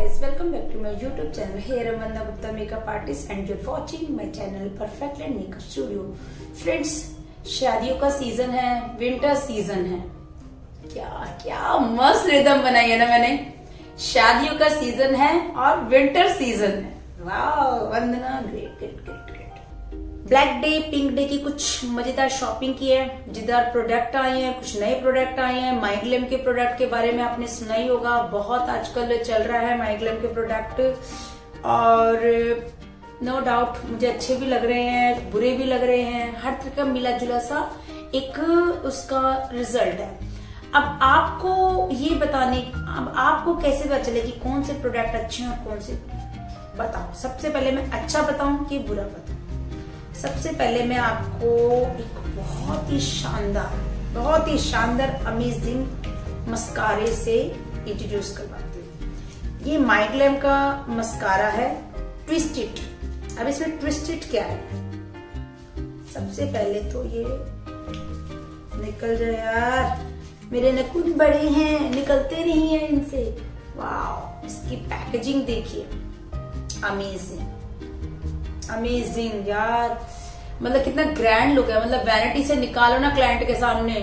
guys, welcome back to my YouTube channel. Here I'm Anna Gupta makeup artist and you're watching my channel Perfect and Makeup Studio. Friends, शादियों का season है winter season है क्या क्या मस्त rhythm बनाई है ना मैंने शादियों का सीज़न है और विंटर सीज़न है वाह Vandana great great great black day, pink day की कुछ मज़ेदार शॉपिंग की है मज़ेदार प्रोडक्ट आए हैं, कुछ नए प्रोडक्ट आए हैं। माइग्लेम के प्रोडक्ट के बारे में आपने सुना ही होगा। बहुत आजकल चल रहा है माइग्लेम के प्रोडक्ट। और नो no डाउट मुझे अच्छे भी लग रहे हैं, बुरे भी लग रहे हैं। हर तरह का मिला जुला सा एक उसका रिज़ल्ट है। अब आपको ये बताने, अब आपको कैसे पता चले कि कौन से प्रोडक्ट अच्छे हैं और कौन से बताओ? सबसे पहले मैं अच्छा बताऊँ कि बुरा बताऊँ? सबसे पहले मैं आपको एक बहुत ही शानदार, बहुत ही शानदार अमेजिंग मस्कारे से इंट्रोड्यूस करवाती हूँ। ये माइग्लैम का मस्कारा है ट्विस्टेड अब इसमें ट्विस्टेड क्या है? सबसे पहले तो ये निकल जाए यार। मेरे नकुन बड़े हैं, निकलते नहीं है इनसे। वाह इसकी पैकेजिंग देखिए। अमेजिंग अमेजिंग यार। मतलब कितना ग्रैंड लुक है। मतलब वैनिटी से निकालो ना क्लाइंट के सामने।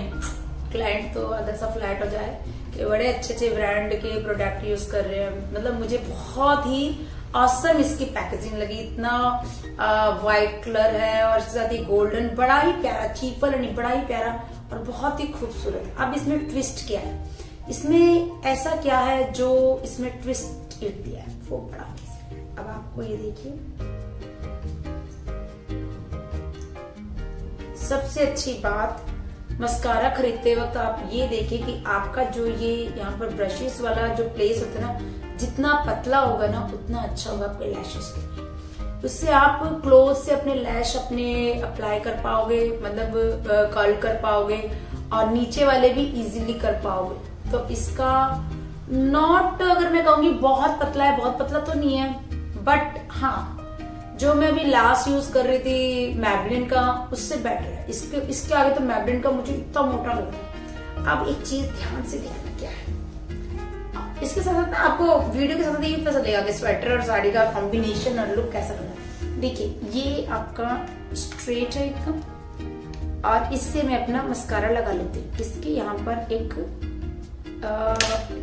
क्लाइंट तो अगर सा फ्लैट हो जाए कि बड़े अच्छे अच्छे ब्रांड के प्रोडक्ट यूज़ कर रहे हैं। मतलब मुझे बहुत ही ऑसम इसकी पैकेजिंग लगी। इतना व्हाइट कलर है और इसके साथ ही गोल्डन बड़ा ही प्यारा चीपल नहीं, बड़ा ही प्यारा और बहुत ही खूबसूरत। अब इसमें ट्विस्ट क्या है? इसमें ऐसा क्या है जो इसमें ट्विस्ट दिया है? वो बड़ा अब आपको ये देखिए। सबसे अच्छी बात मस्कारा खरीदते वक्त आप ये देखें कि आपका जो ये यहाँ पर ब्रशेस वाला जो प्लेस होता है ना, जितना पतला होगा ना, उतना अच्छा होगा आपके लैशेस के उससे आप क्लोज से अपने लैश अपने अप्लाई कर पाओगे मतलब कर्ल कर पाओगे और नीचे वाले भी इजीली कर पाओगे। तो इसका नॉट अगर मैं कहूँगी बहुत पतला है, बहुत पतला तो नहीं है बट हाँ जो मैं अभी लास्ट यूज़ कर रही थी मैबलिन का उससे बेटर है। इसके इसके आगे तो मैबलिन का मुझे इतना मोटा लग रहा है। अब एक चीज़ ध्यान से देखना क्या है। इसके साथ साथ ना आपको वीडियो के साथ ये पता चलेगा कि स्वेटर और साड़ी का कॉम्बिनेशन और लुक कैसा रहा है। देखिए ये आपका स्ट्रेट है एकदम। और इससे मैं अपना मस्कारा लगा लेती हूँ। इसके यहाँ पर एक आ,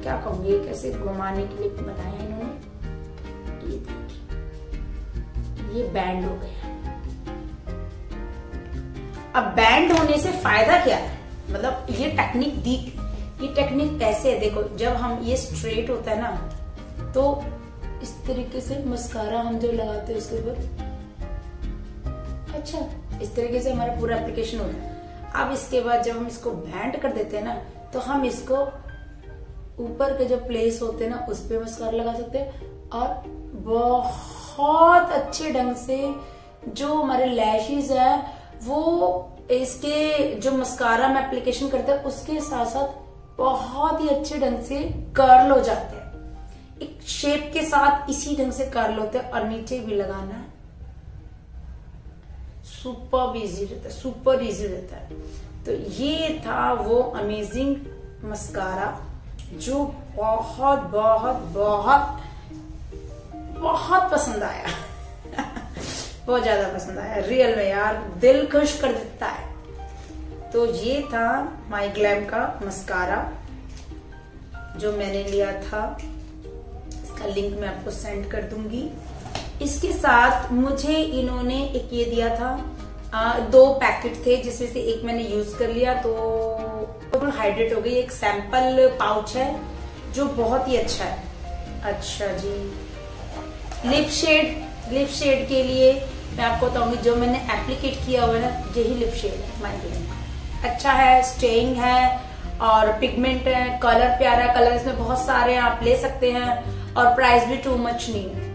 क्या कहूँगी कैसे घुमाने के लिए बनाया इन्होंने? ये बैंड हो गया अब बैंड होने से फ़ायदा क्या है? मतलब ये टेक्निक दी ये टेक्निक कैसे है? देखो, जब हम ये स्ट्रेट होता है ना तो इस तरीके से मस्कारा हम जो लगाते हैं उसके ऊपर। अच्छा इस तरीके से हमारा पूरा एप्लीकेशन होता है अब इसके बाद जब हम इसको बैंड कर देते हैं ना तो हम इसको ऊपर के जो प्लेस होते हैं ना, उस पर मस्कारा लगा सकते हैं और बहुत बहुत अच्छे ढंग से जो हमारे लैशेज है, वो इसके जो मस्कारा में एप्लीकेशन करते हैं, उसके साथ साथ बहुत ही अच्छे ढंग से कर्ल हो जाते हैं। एक शेप के साथ इसी ढंग से कर्ल होते हैं और नीचे भी लगाना है सुपर इजी रहता है सुपर इजी रहता है। तो ये था वो अमेजिंग मस्कारा जो बहुत बहुत बहुत बहुत पसंद आया। बहुत ज़्यादा पसंद आया। रियल में यार दिल खुश कर देता है। तो ये था माई ग्लैम का मस्कारा जो मैंने लिया था। इसका लिंक मैं आपको सेंड कर दूँगी। इसके साथ मुझे इन्होंने एक ये दिया था आ, दो पैकेट थे जिसमें से एक मैंने यूज़ कर लिया तो हाइड्रेट हो गई। एक सैंपल पाउच है जो बहुत ही अच्छा है। अच्छा जी। लिप शेड लिप शेड के लिए मैं आपको बताऊँगी, जो मैंने एप्लीकेट किया हुआ है ना, यही लिप शेड है अच्छा है स्टेइंग है, और पिगमेंट है कलर प्यारा कलर इसमें बहुत सारे हैं आप ले सकते हैं, और प्राइस भी टू मच नहीं है।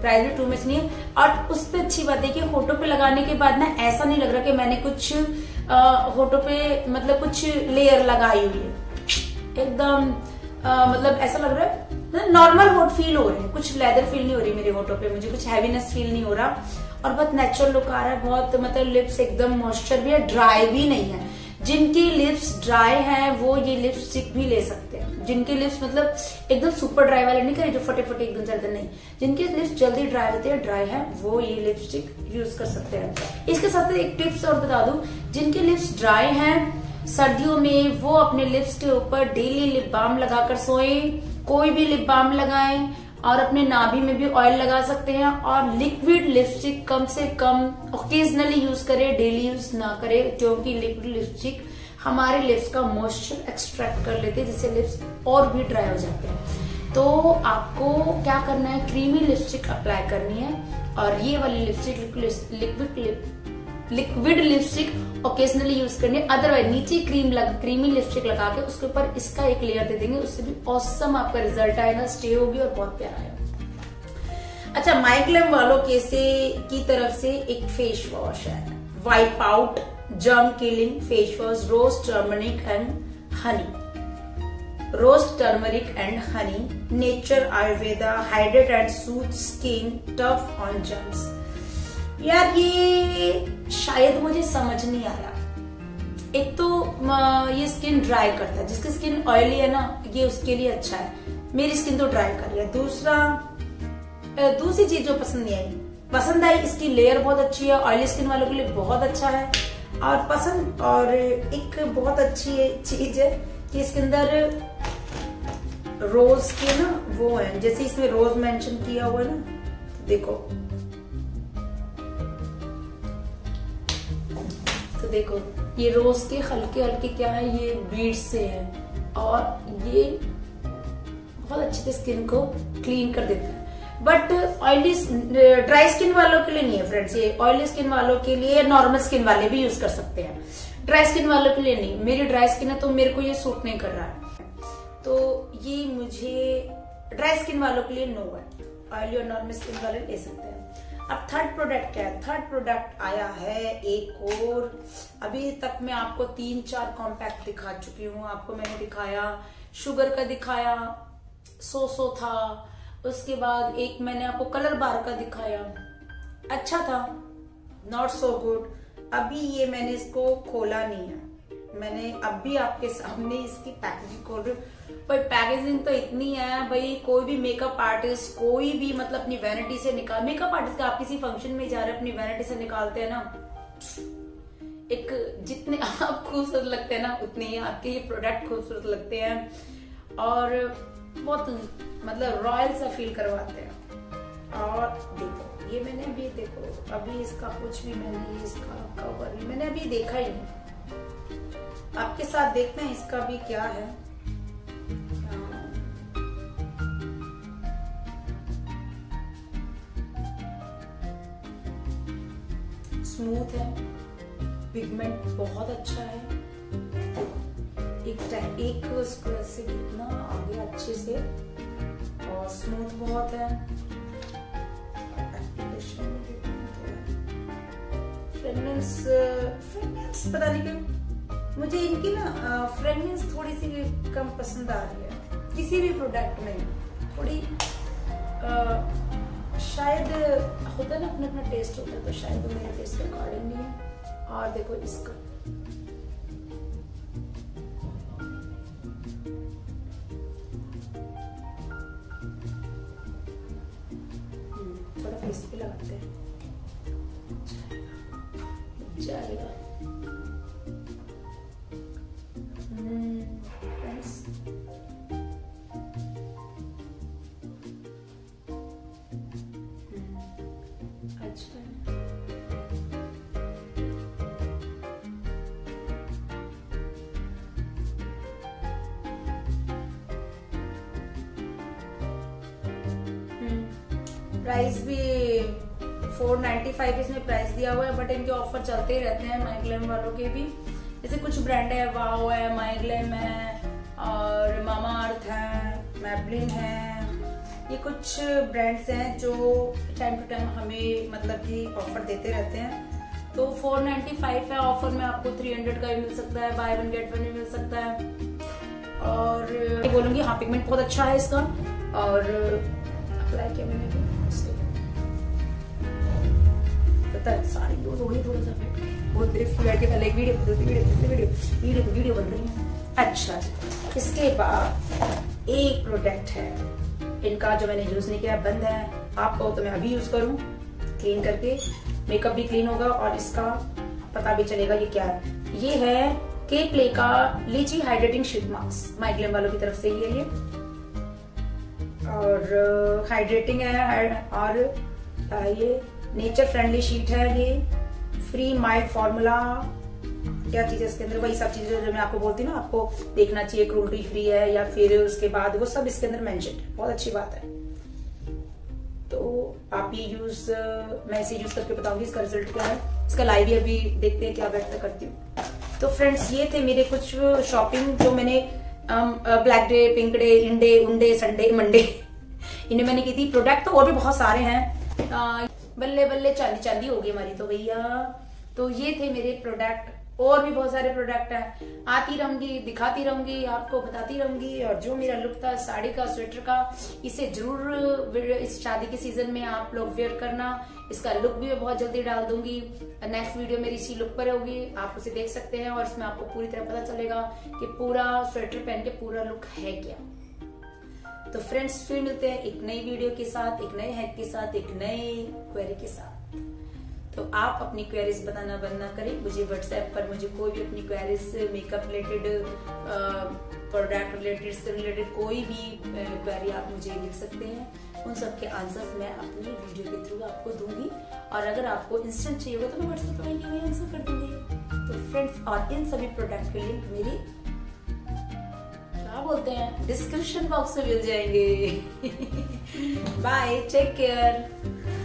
प्राइस भी टू मच नहीं है। और उस पर अच्छी बात है कि होटो पे लगाने के बाद ना, ऐसा नहीं लग रहा कि मैंने कुछ होटो पे मतलब कुछ लेयर लगाई हुई है। एकदम मतलब ऐसा लग रहा है नॉर्मल होट फील हो रहे हैं। कुछ लेदर फील नहीं हो रही मेरे होटो पे। मुझे कुछ हैवीनेस फील नहीं हो रहा। और बहुत नेचुरल लुक आ रहा है। बहुत मतलब लिप्स एकदम मॉइस्चर भी है ड्राई भी नहीं है। जिनकी लिप्स ड्राई है, वो ये लिपस्टिक भी ले सकते हैं। जिनके लिप्स मतलब एकदम सुपर ड्राई वाले नहीं करे, जो फटे फटे एकदम जल्दी नहीं। जिनके लिप्स जल्दी ड्राई होते हैं ड्राई है, वो ये लिपस्टिक यूज़ कर सकते हैं। इसके साथ एक टिप्स और बता दू। जिनके लिप्स ड्राई हैं, सर्दियों में वो अपने लिप्स के ऊपर डेली लिप बाम लगाकर सोए। कोई भी लिप बाम लगाएँ और अपने नाभि में भी ऑयल लगा सकते हैं और लिक्विड लिपस्टिक कम से कम ओकेजनली यूज़ करें डेली यूज़ ना करें, क्योंकि लिक्विड लिपस्टिक हमारे लिप्स का मॉइस्चर एक्सट्रैक्ट कर लेते हैं, जिससे लिप्स और भी ड्राई हो जाते हैं। तो आपको क्या करना है? क्रीमी लिपस्टिक अप्लाई करनी है और ये वाली lipstick liquid lip liquid lipstick occasionally use करनी है। अदरवाइज़ नीचे क्रीम लग क्रीमी लिपस्टिक लगा के उसके ऊपर इसका एक लेयर दे देंगे, उससे भी औसम आपका रिज़ल्ट आएगा स्टे होगी और बहुत प्यारा आएगा। अच्छा माइग्लम वालों के से, की तरफ़ से एक फेस वॉश है। Wipe out germ killing face wash rose turmeric and honey rose turmeric and honey nature Ayurveda hydrate and soothe skin tough on germs यार, ये शायद मुझे समझ नहीं आया एक तो ये स्किन ड्राई करता है, जिसकी स्किन ऑयली है ना, ये उसके लिए अच्छा है। मेरी स्किन तो ड्राई कर रही है। दूसरा दूसरी चीज़ जो पसंद नहीं आई। पसंद आई, इसकी लेयर बहुत अच्छी है ऑयली स्किन वालों के लिए बहुत अच्छा है। और पसंद, और एक बहुत अच्छी चीज़ है कि इसके अंदर रोज के ना, वो है, जैसे इसमें रोज मेंशन किया हुआ है ना देखो। देखो, ये रोज के हल्के हल्के क्या है? ये बीड से है। और ये बहुत अच्छे से स्किन को क्लीन कर देता है। बट ऑयली ड्राई स्किन वालों के लिए नहीं है फ्रेंड्स ये ऑयली स्किन वालों के लिए नॉर्मल स्किन वाले भी यूज़ कर सकते हैं। ड्राई स्किन वालों के लिए नहीं। मेरी ड्राई स्किन है तो मेरे को ये सूट नहीं कर रहा है। तो ये मुझे ड्राई स्किन वालों के लिए नो है। ऑयली और नॉर्मल स्किन वाले ले सकते हैं। अब थर्ड प्रोडक्ट क्या है? थर्ड प्रोडक्ट आया है एक और। अभी तक मैं आपको तीन चार कॉम्पैक्ट दिखा चुकी हूँ। आपको मैंने दिखाया शुगर का दिखाया सो सो था। उसके बाद एक मैंने आपको कलर बार का दिखाया। अच्छा था नॉट सो गुड अभी ये मैंने इसको खोला नहीं है। मैंने अब भी आपके सामने इसकी पैकेजिंग खोल रही भाई पैकेजिंग तो इतनी है, भाई, कोई भी मेकअप आर्टिस्ट कोई भी मतलब अपनी वैनिटी से निकाल मेकअप आर्टिस्ट का आप किसी फ़ंक्शन में जा रहे अपनी वैनिटी से निकालते हैं ना। एक जितने आप खूबसूरत लगते हैं ना, उतने ही आपके ये प्रोडक्ट खूबसूरत लगते हैं। और बहुत मतलब रॉयल सा फील करवाते हैं। और देखो, ये मैंने अभी देखो, अभी इसका कुछ भी मैंने, इसका कवर मैंने अभी देखा ही नहीं। आपके साथ देखते हैं इसका भी क्या है। स्मूथ है पिगमेंट बहुत अच्छा है। एक एक से कितना आगे अच्छे से, और स्मूथ बहुत है। फ्रेगनेंस फ्रेगनेंस पता नहीं क्यों मुझे इनकी ना फ्रेगनेंस थोड़ी सी कम पसंद आ रही है। किसी भी प्रोडक्ट में थोड़ी आ, शायद होता ना अपना अपना टेस्ट होता है तो शायद मेरे टेस्ट के अकॉर्डिंग नहीं है। और देखो इसका। प्राइस भी 495 इसमें प्राइस दिया हुआ है बट इनके ऑफ़र चलते ही रहते हैं माइग्लेम वालों के भी। जैसे कुछ ब्रांड है वाओ है माइग्लेम है, और मामा अर्थ है मैबलिन है। ये कुछ ब्रांड्स हैं जो टाइम टू टाइम हमें मतलब कि ऑफ़र देते रहते हैं। तो 495 है ऑफ़र में आपको 300 का भी मिल सकता है बाय वन गेट वन भी मिल सकता है। और बोलूँगी हाँ पिगमेंट बहुत अच्छा है इसका। और अप्लाई किया मैंने। पता है, सारी दो हो गई थोड़ा सा। बहुत देर से बैठ के पहले एक video video video video video video बन रही है। अच्छा इसके बाद एक प्रोडक्ट है। इनका जो मैंने यूज़ नहीं किया, बंद है। आपको तो मैं अभी यूज़ करूँ क्लीन करके। मेकअप भी क्लीन होगा और इसका पता भी चलेगा ये क्या है। ये है के प्ले का लीची हाइड्रेटिंग शीट मास्क माइग्रेन वालों की तरफ़ से ही है ये। और हाइड्रेटिंग है, और ये नेचर फ्रेंडली शीट है ये। फ्री माइल्ड फॉर्मूला, क्या चीज़ है इसके अंदर? वही सब चीज़ें जो मैं आपको बोलती हूँ ना, आपको देखना चाहिए क्रूल्टी फ्री है या फिर उसके बाद वो सब इसके अंदर मेंशन है। बहुत अच्छी बात है। तो आप ये यूज़ मैं इसे यूज़ करके बताऊँगी इसका रिज़ल्ट क्या है। इसका लाइव भी अभी देखते हैं क्या व्यक्त करती हूँ। तो फ्रेंड्स ये थे मेरे कुछ शॉपिंग जो मैंने ब्लैक डे पिंक डे इंडे उंडे संडे मंडे इन्हें मैंने की थी। प्रोडक्ट तो और भी बहुत सारे हैं। बल्ले बल्ले चांदी चांदी होगी हमारी तो भैया। तो ये थे मेरे प्रोडक्ट और भी बहुत सारे प्रोडक्ट हैं। आती रहूँगी, दिखाती रहूँगी, आपको बताती रहूँगी। और जो मेरा लुक था, साड़ी का स्वेटर का, इसे ज़रूर इस शादी के सीज़न में आप लोग वेयर करना। इसका लुक भी मैं बहुत जल्दी डाल दूँगी। नेक्स्ट वीडियो मेरी इसी लुक पर होगी। आप उसे देख सकते हैं और इसमें आपको पूरी तरह पता चलेगा कि पूरा स्वेटर पहन के पूरा लुक है क्या। तो फ्रेंड्स फिर मिलते हैं एक नई वीडियो के साथ, एक नए हैक के साथ, एक नए क्वेरी के साथ। तो आप अपनी क्वेरीज बताना बंद ना करें। मुझे व्हाट्सएप पर मुझे कोई भी अपनी queries makeup related product related से रिलेटेड कोई भी क्वेरी आप मुझे लिख सकते हैं। उन सब के आंसर्स मैं अपनी वीडियो के थ्रू आपको दूँगी। और अगर आपको इंस्टेंट चाहिए होगा तो मैं व्हाट्सएप पर आंसर कर दूँगी। तो फ्रेंड्स और इन सभी प्रोडक्ट के लिंक मेरी बोलते हैं? डिस्क्रिप्शन बॉक्स में मिल जाएँगे। Bye take care